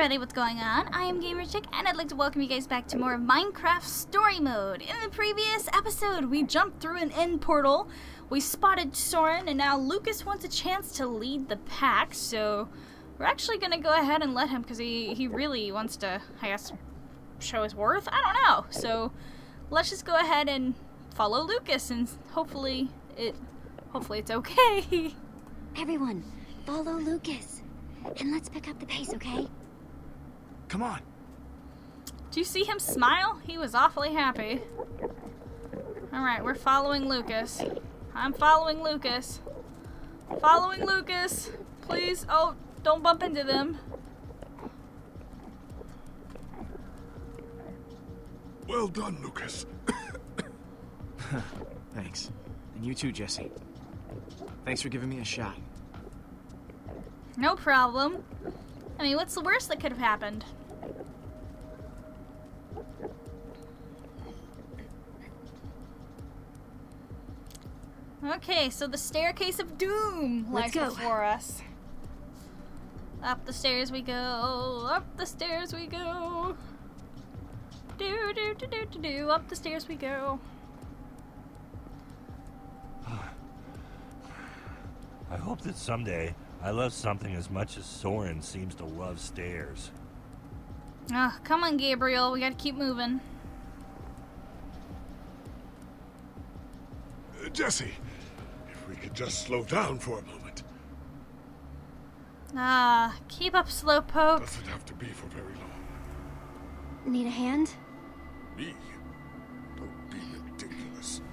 what's going on? I am Gamer Chick, and I'd like to welcome you guys back to more of Minecraft Story Mode. In the previous episode, we jumped through an end portal, we spotted Soren, and now Lucas wants a chance to lead the pack, so we're actually gonna go ahead and let him, because he, he really wants to, I guess, show his worth? I don't know. So, let's just go ahead and follow Lucas, and hopefully it, hopefully it's okay. Everyone, follow Lucas. And let's pick up the pace, okay? Come on. Do you see him smile? He was awfully happy. Alright, we're following Lucas. I'm following Lucas. Following Lucas. Please. Oh, don't bump into them. Well done, Lucas. Thanks. And you too, Jesse. Thanks for giving me a shot. No problem. I mean, what's the worst that could have happened? Okay, so the staircase of doom lies Let's before us. Up the stairs we go, up the stairs we go. Do do do do do do, up the stairs we go. I hope that someday I love something as much as Soren seems to love stairs. Oh, come on, Gabriel, we gotta keep moving. Uh, Jesse, if we could just slow down for a moment. Ah, keep up, Slowpoke. Doesn't have to be for very long. Need a hand? Me? Don't be ridiculous.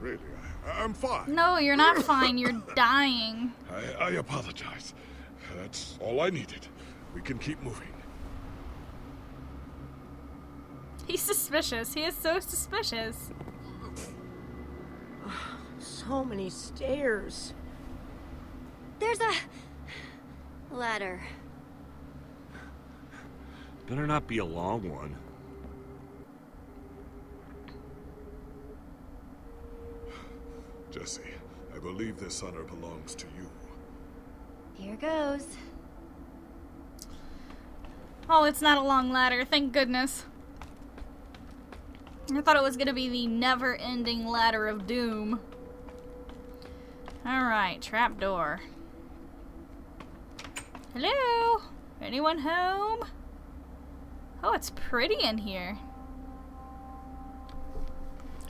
really, I, I'm fine. No, you're not fine. You're dying. I, I apologize. That's all I needed. We can keep moving. He's suspicious. He is so suspicious. So many stairs. There's a ladder. Better not be a long one. Jesse, I believe this honor belongs to you. Here goes. Oh, it's not a long ladder. Thank goodness. I thought it was gonna be the never-ending ladder of doom. Alright, trapdoor. Hello? Anyone home? Oh, it's pretty in here.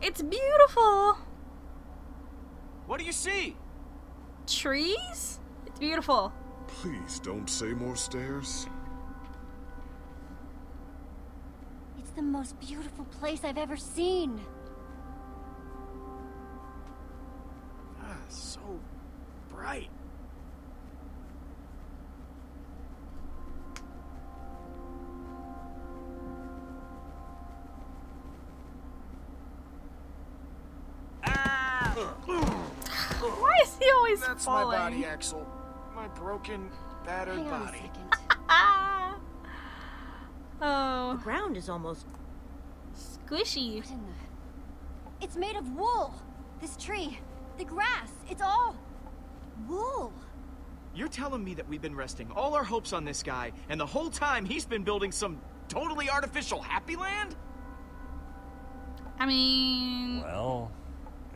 It's beautiful! What do you see? Trees? It's beautiful. Please don't say more stairs. It's the most beautiful place I've ever seen. So bright. Why is he always That's falling? my body, Axel. My broken, battered Hang on a body. second. Ah! The Oh, ground is almost. squishy. What in the... It's made of wool. This tree, the grass, it's all wool. You're telling me that we've been resting all our hopes on this guy, and the whole time he's been building some totally artificial happy land? I mean, Well,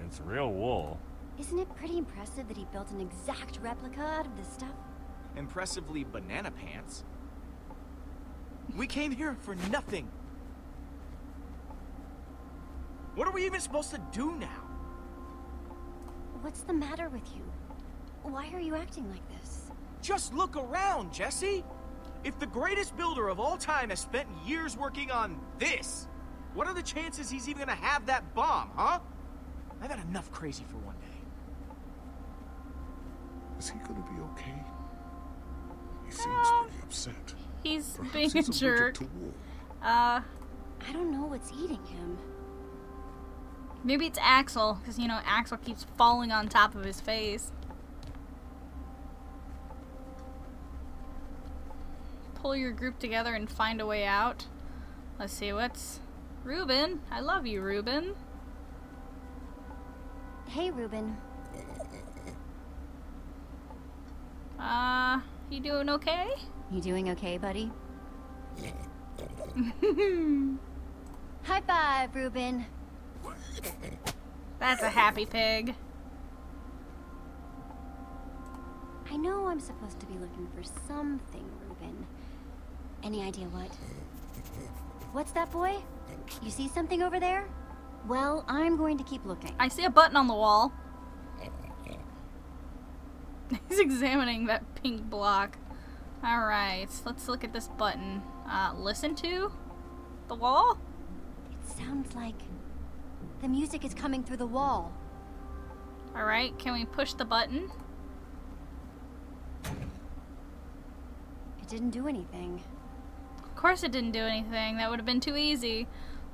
it's real wool. Isn't it pretty impressive that he built an exact replica out of this stuff? Impressively banana pants. We came here for nothing. What are we even supposed to do now? What's the matter with you? Why are you acting like this? Just look around, Jesse. If the greatest builder of all time has spent years working on this, what are the chances he's even gonna have that bomb, huh? I've had enough crazy for one day. Is he gonna be okay? He seems pretty upset. he's Perhaps being a he's allergic jerk. to wool. Uh, I don't know what's eating him. Maybe it's Axel, because, you know, Axel keeps falling on top of his face. Pull your group together and find a way out. Let's see, what's... Reuben? I love you, Reuben. Hey, Reuben. Uh, You doing okay? You doing okay, buddy? High five, Reuben. That's a happy pig. I know I'm supposed to be looking for something, Reuben. Any idea what? What's that, boy? You see something over there? Well, I'm going to keep looking. I see a button on the wall. He's examining that pink block. Alright, let's look at this button. Uh, listen to? The wall? It sounds like the music is coming through the wall. Alright, can we push the button? It didn't do anything. Of course it didn't do anything. That would have been too easy.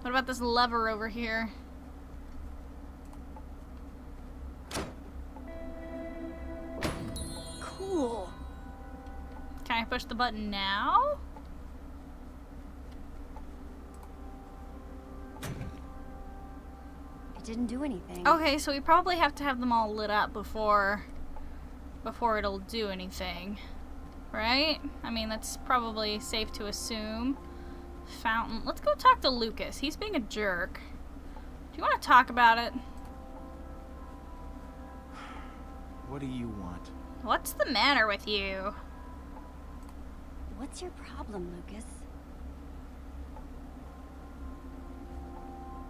What about this lever over here? Cool. Can I push the button now? It didn't do anything. Okay, so we probably have to have them all lit up before before it'll do anything. Right? I mean, that's probably safe to assume. Fountain. Let's go talk to Lucas. He's being a jerk. Do you want to talk about it? What do you want? What's the matter with you? What's your problem, Lucas?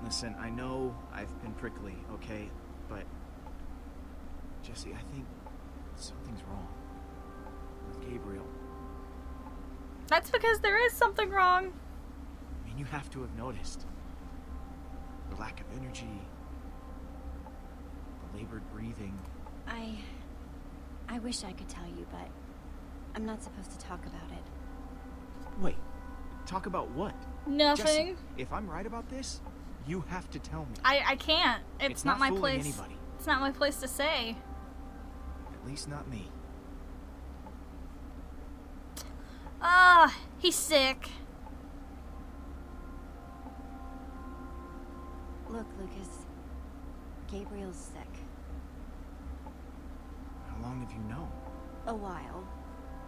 Listen, I know I've been prickly, okay? But. Jesse, I think something's wrong. With Gabriel. That's because there is something wrong. I mean, you have to have noticed. The lack of energy. The labored breathing. I. I wish I could tell you, but I'm not supposed to talk about it. Wait. Talk about what? Nothing. Jesse, if I'm right about this, you have to tell me. I I can't. It's, It's not, not my place. anybody. It's not my place to say. At least not me. Ah, he's sick. Look, Lucas. Gabriel's sick. How long have you known? A while.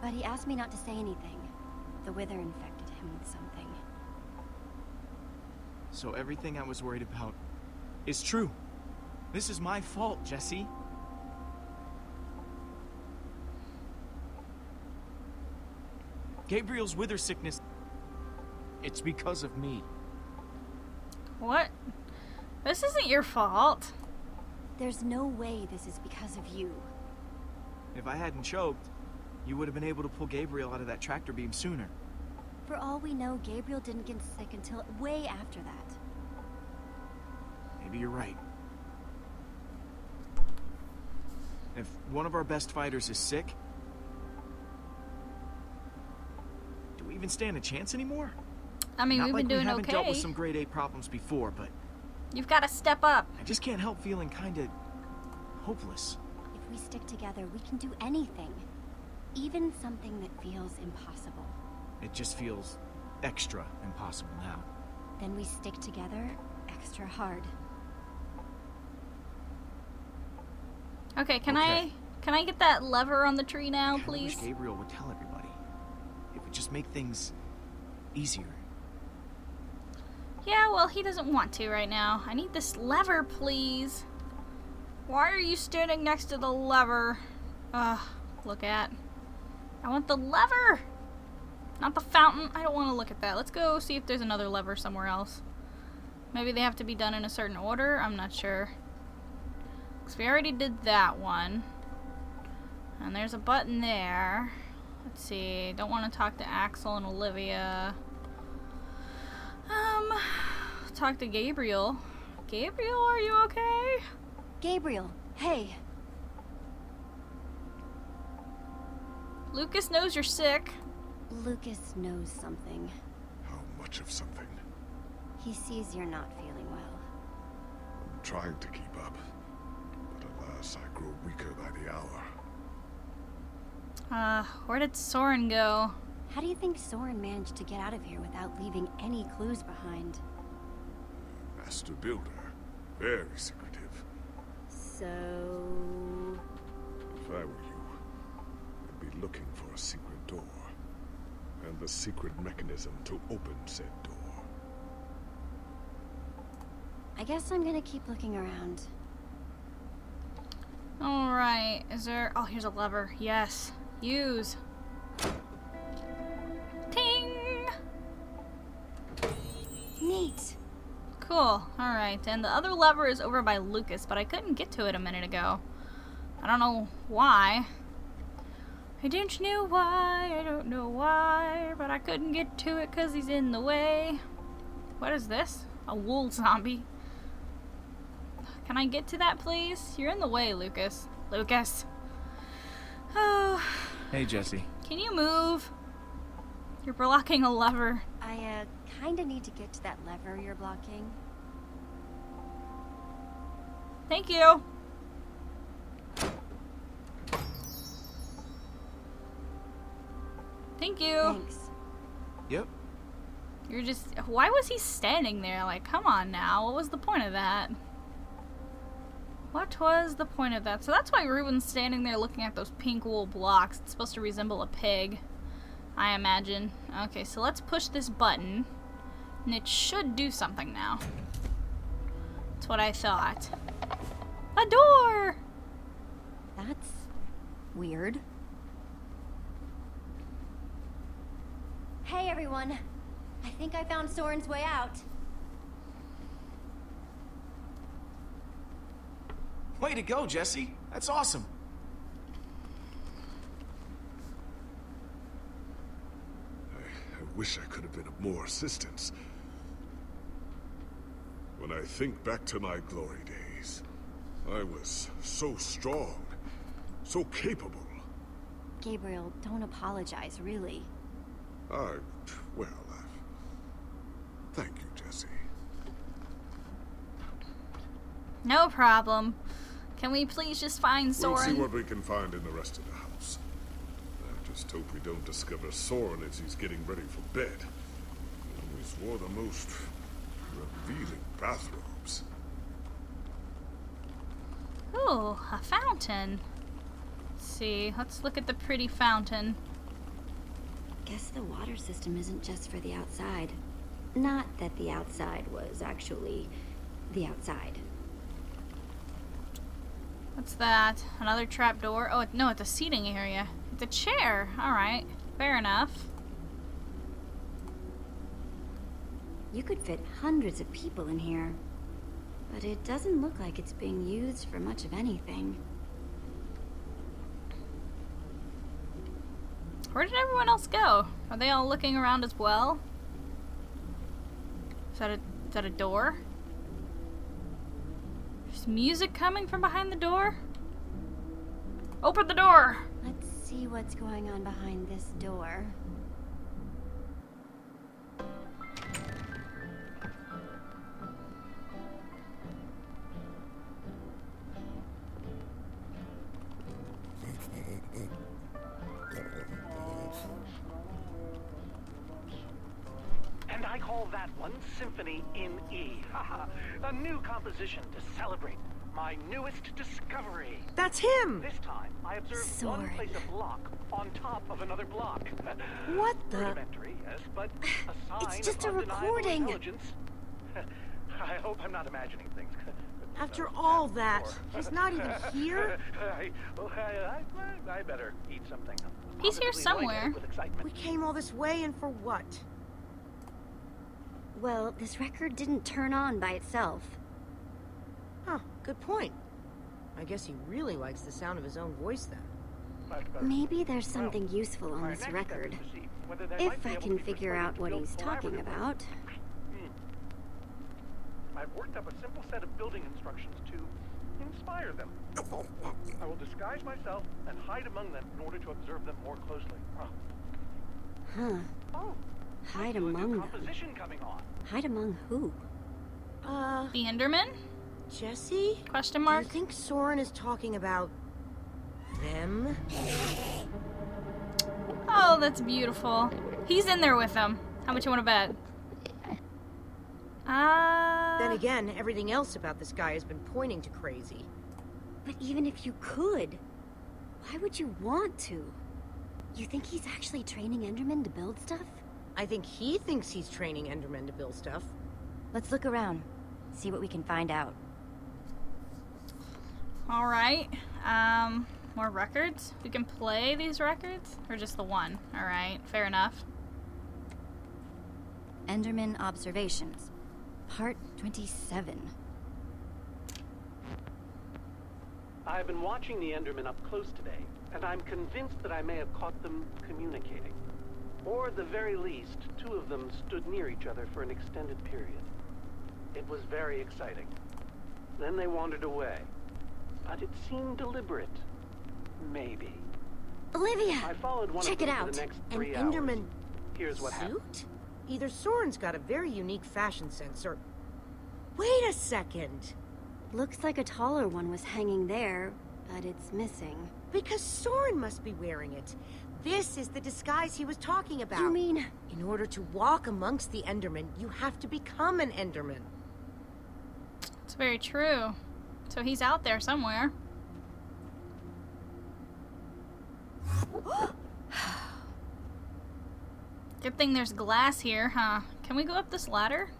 But he asked me not to say anything. The wither infected him with something. So everything I was worried about is true. This is my fault, Jesse. Gabriel's wither sickness. It's because of me. What? This isn't your fault. There's no way this is because of you. If I hadn't choked, you would have been able to pull Gabriel out of that tractor beam sooner. For all we know, Gabriel didn't get sick until way after that. Maybe you're right. If one of our best fighters is sick, do we even stand a chance anymore? I mean, Not we've like been doing we haven't dealt with some grade A problems before, but You've got to step up. I just can't help feeling kind of hopeless. If we stick together, we can do anything. Even something that feels impossible. It just feels extra impossible now. Then we stick together extra hard. Okay, can Okay. I can I get that lever on the tree now, I please? wish Gabriel would tell everybody. It would just make things easier. Yeah, well, he doesn't want to right now. I need this lever, please. Why are you standing next to the lever? Ugh, look at. I want the lever! Not the fountain. I don't want to look at that. Let's go see if there's another lever somewhere else. Maybe they have to be done in a certain order. I'm not sure. Because we already did that one. And there's a button there. Let's see. Don't want to talk to Axel and Olivia. Um, talk to Gabriel. Gabriel, are you okay? Gabriel, hey. Lucas knows you're sick. Lucas knows something. How much of something? He sees you're not feeling well. I'm trying to keep up. But alas, I grow weaker by the hour. Uh, where did Soren go? How do you think Soren managed to get out of here without leaving any clues behind? Master builder. Very secretive. So... If I were you, I'd be looking for a secret the secret mechanism to open said door. I guess I'm gonna keep looking around. Alright, is there. Oh, here's a lever. Yes. Use. Ting! Neat. Cool. Alright, and the other lever is over by Lucas, but I couldn't get to it a minute ago. I don't know why. I don't know why, I don't know why, but I couldn't get to it because he's in the way. What is this? A wool zombie. Can I get to that, please? You're in the way, Lucas. Lucas. Oh, Hey, Jesse. can you move? You're blocking a lever. I, uh, kinda need to get to that lever you're blocking. Thank you. Thank you. Thanks. Yep. You're just. Why was he standing there? Like, come on now. What was the point of that? What was the point of that? So that's why Reuben's standing there looking at those pink wool blocks. It's supposed to resemble a pig, I imagine. Okay, so let's push this button. And it should do something now. That's what I thought. A door! That's weird. Hey everyone! I think I found Soren's way out. Way to go, Jesse. That's awesome. I, I wish I could have been of more assistance. When I think back to my glory days, I was so strong, so capable. Gabriel, don't apologize, really. I, well, I, thank you, Jesse. No problem. Can we please just find Soren? We'll see what we can find in the rest of the house. I just hope we don't discover Soren as he's getting ready for bed. He always wore the most revealing bathrobes. Ooh, a fountain. Let's see. Let's look at the pretty fountain. Guess the water system isn't just for the outside. Not that the outside was actually the outside. What's that? Another trap door? Oh, no, it's a seating area. It's a chair. Alright. Fair enough. You could fit hundreds of people in here. But it doesn't look like it's being used for much of anything. Where did everyone else go? Are they all looking around as well? Is that a, is that a door? There's music coming from behind the door? Open the door! Let's see what's going on behind this door. That's! This time, I observed one place a block on top of another block. What the- Rudimentary, yes, but a sign It's just a recording. I hope I'm not imagining things. After all that, he's not even here? I, well, I, I, I better eat something. He's here somewhere. lightheaded With excitement. We came all this way and for what? Well, this record didn't turn on by itself. Huh, good point. I guess he really likes the sound of his own voice then. Maybe there's Well, something useful on this record. is to see whether they might If I can figure out what he's talking about. I've worked up a simple set of building instructions to inspire them. I will disguise myself and hide among them in order to observe them more closely. Oh, Huh. oh Hide among them. composition coming on. Hide among who? Uh, The Enderman? Jesse? Question Do mark? you think Soren is talking about them? Oh, that's beautiful. He's in there with them. How much you want to bet? Uh. Then again, everything else about this guy has been pointing to crazy. But even if you could, why would you want to? You think he's actually training Enderman to build stuff? I think he thinks he's training Endermen to build stuff. Let's look around. See what we can find out. All right. Um, more records. We can play these records, or just the one. All right, fair enough. Enderman Observations. Part 27. I've been watching the Endermen up close today, and I'm convinced that I may have caught them communicating. Or at the very least, two of them stood near each other for an extended period. It was very exciting. Then they wandered away. But it seemed deliberate. Maybe. Olivia! I followed one Check of it them out. the next An three hours. Enderman Here's what happened. suit? Either Soren's got a very unique fashion sense or... Wait a second! Looks like a taller one was hanging there, but it's missing. Because Soren must be wearing it. This is the disguise he was talking about. You mean In order to walk amongst the Endermen, you have to become an Enderman. It's very true. So he's out there somewhere. Good thing there's glass here, huh? Can we go up this ladder?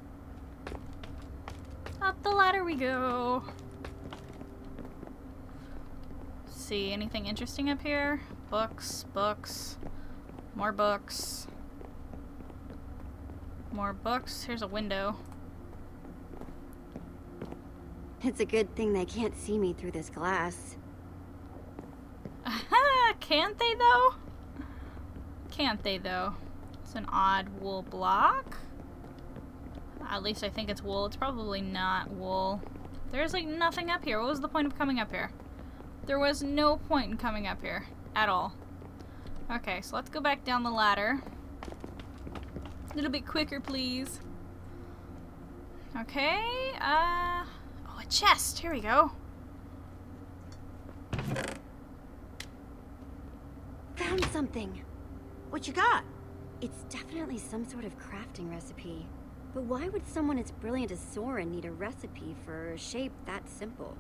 Up the ladder we go. see, anything interesting up here? Books, books, more books. More books. Here's a window. It's a good thing they can't see me through this glass. Can't they though? Can't they though? It's an odd wool block. At least I think it's wool. It's probably not wool. There's like nothing up here. What was the point of coming up here? There was no point in coming up here at all. Okay, so let's go back down the ladder. A little bit quicker, please. Okay, uh... A chest. Here we go. Found something. What you got? It's definitely some sort of crafting recipe. But why would someone as brilliant as Soren need a recipe for a shape that simple?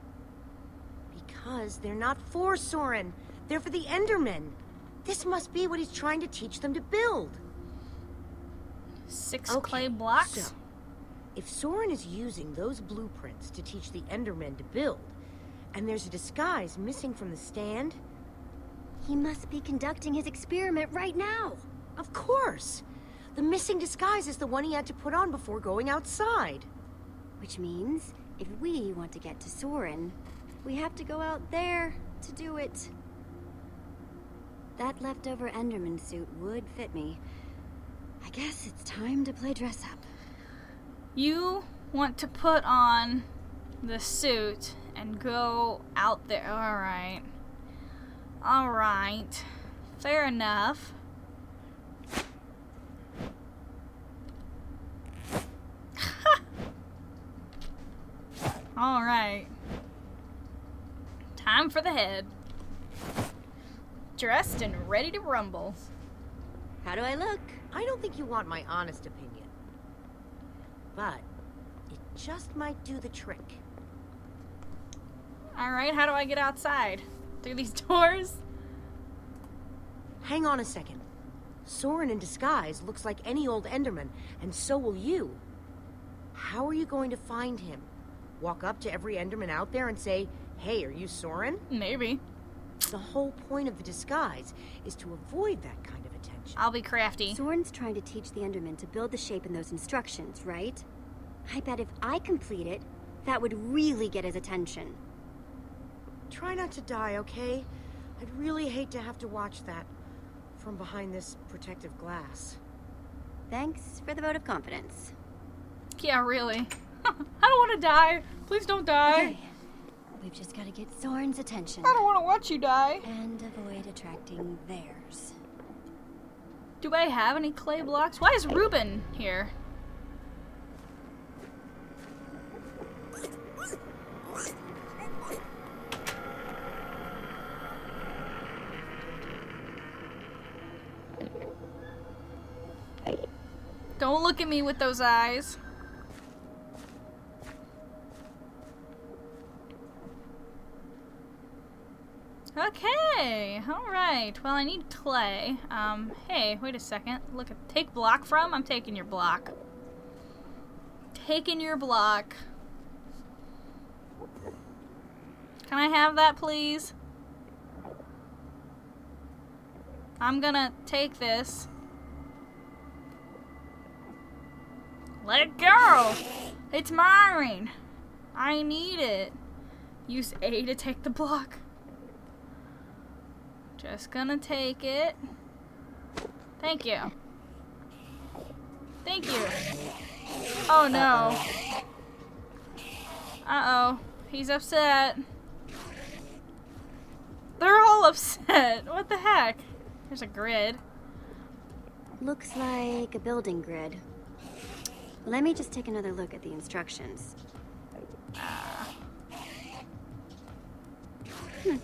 Because they're not for Soren. They're for the Endermen. This must be what he's trying to teach them to build. Six Okay, clay blocks. So, if Soren is using those blueprints to teach the Endermen to build, and there's a disguise missing from the stand, He must be conducting his experiment right now. of course. The missing disguise is the one he had to put on before going outside. Which means, if we want to get to Soren, we have to go out there to do it. That leftover Enderman suit would fit me. I guess it's time to play dress up. You want to put on the suit and go out there. Alright. Alright. Fair enough. Alright. Time for the head. Dressed and ready to rumble. How do I look? I don't think you want my honest opinion. But it just might do the trick. Alright, how do I get outside? Through these doors? Hang on a second. Soren in disguise looks like any old Enderman, and so will you. How are you going to find him? Walk up to every Enderman out there and say, Hey, are you Soren? Maybe. The whole point of the disguise is to avoid that kind of attention. I'll be crafty. Soren's trying to teach the Enderman to build the shape in those instructions, right? I bet if I complete it, that would really get his attention. Try not to die, okay? I'd really hate to have to watch that from behind this protective glass. Thanks for the vote of confidence. Yeah, really. I don't want to die. Please don't die. Okay. We've just got to get Soren's attention I don't want to watch you die. and avoid attracting theirs. Do I have any clay blocks? Why is Reuben here? Don't look at me with those eyes. Okay. Alright. Well, I need clay. Um, hey, wait a second. Look, at take block from? I'm taking your block. Taking your block. Can I have that, please? I'm gonna take this. Let go! It's mine! I need it. Use A to take the block. Just gonna take it. Thank you. Thank you. Oh no. Uh-oh. He's upset. They're all upset. What the heck? There's a grid. Looks like a building grid. Let me just take another look at the instructions. Hmm.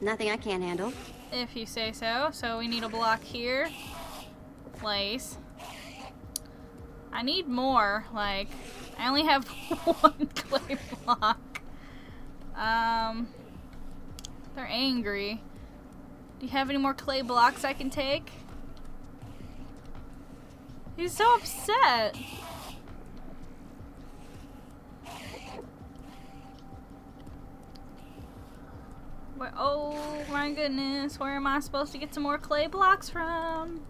Nothing I can't handle. If you say so. So we need a block here. Place. I need more. Like, I only have one clay block. Um, they're angry. Do you have any more clay blocks I can take? He's so upset. Where, oh my goodness, where am I supposed to get some more clay blocks from?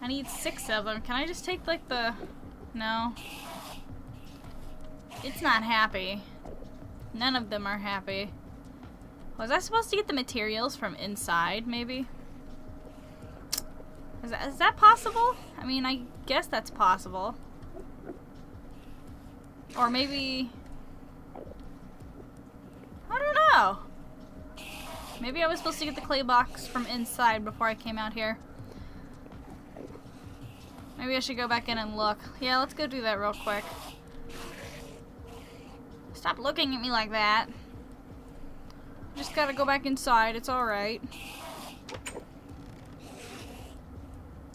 I need six of them. Can I just take like the... No. It's not happy. None of them are happy. Was I supposed to get the materials from inside, maybe? Is that, is that possible? I mean, I guess that's possible. Or maybe... I don't know. Maybe I was supposed to get the clay box from inside before I came out here. Maybe I should go back in and look. Yeah, let's go do that real quick. Stop looking at me like that. Just gotta go back inside. It's alright.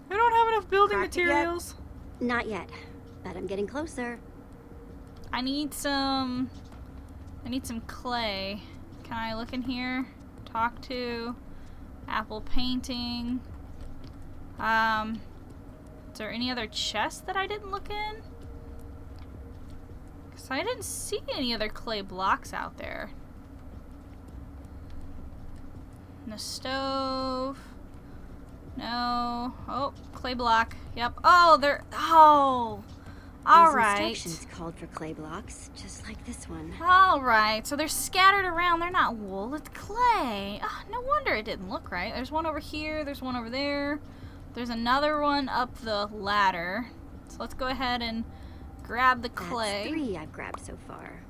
I don't have enough building Cracked it yet? materials. Not yet, but I'm getting closer. I need some... I need some clay. Can I look in here? Talk to... Apple painting. Um... Is there any other chests that I didn't look in? Because I didn't see any other clay blocks out there. The stove. No. Oh, clay block. Yep. Oh, they're... Oh! Those Alright. instructions called for clay blocks, just like this one. Alright, so they're scattered around. They're not wool, it's clay. Ah, no wonder it didn't look right. There's one over here, there's one over there. There's another one up the ladder. So let's go ahead and grab the clay. That's three I've grabbed so far.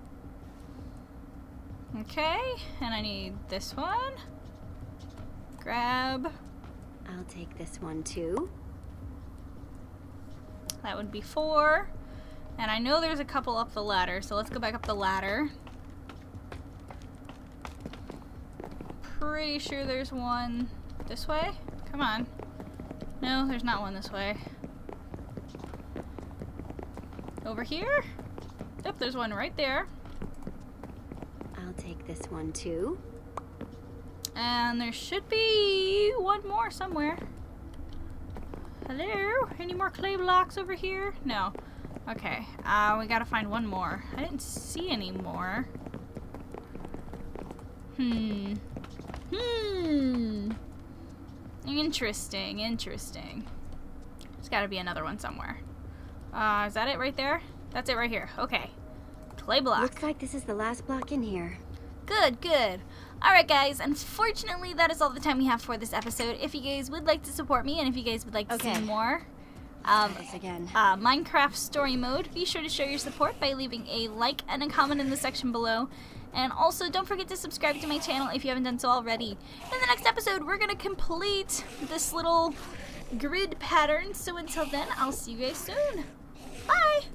Okay, and I need this one. Grab. I'll take this one too. That would be four. And I know there's a couple up the ladder, so let's go back up the ladder. Pretty sure there's one this way. Come on. No, there's not one this way. Over here? Yep, there's one right there. I'll take this one too. And there should be one more somewhere. Hello? Any more clay blocks over here? No. Okay. Uh, we gotta find one more. I didn't see any more. Hmm. Hmm. Interesting, interesting. There's gotta be another one somewhere. Uh, is that it right there? That's it right here. Okay. Clay block. Looks like this is the last block in here. Good, good. Alright guys, unfortunately that is all the time we have for this episode. If you guys would like to support me and if you guys would like to Okay. see more This again. uh, Minecraft Story Mode, be sure to show your support by leaving a like and a comment in the section below. And also, don't forget to subscribe to my channel if you haven't done so already. In the next episode, we're going to complete this little grid pattern. So until then, I'll see you guys soon. Bye!